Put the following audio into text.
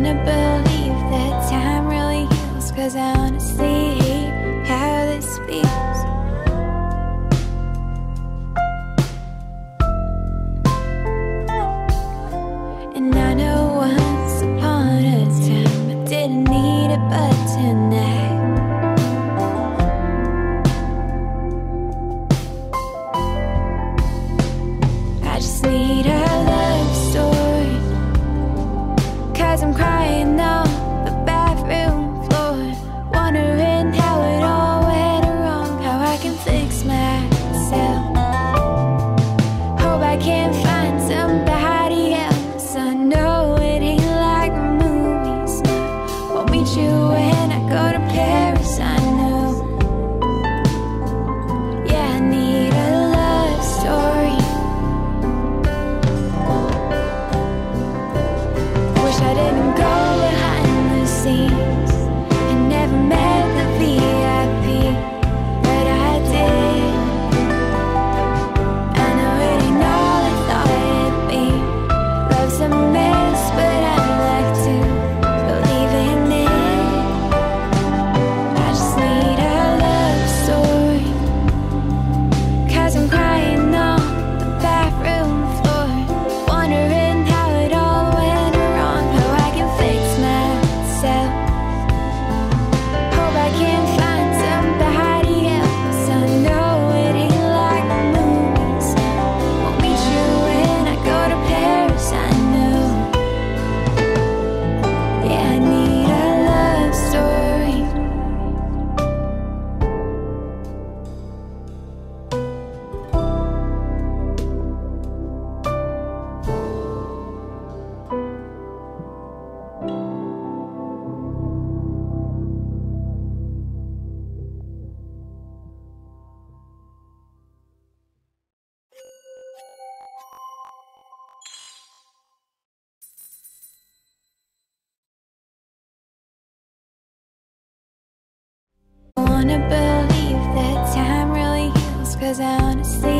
wanna believe that time really heals Cause I honestly hate how this feels. And I know once upon a time I didn't need a button. Hope I can't find somebody else. I know it ain't like movies. I'll meet you when I go to bed. wanna believe that time really heals, cause honestly.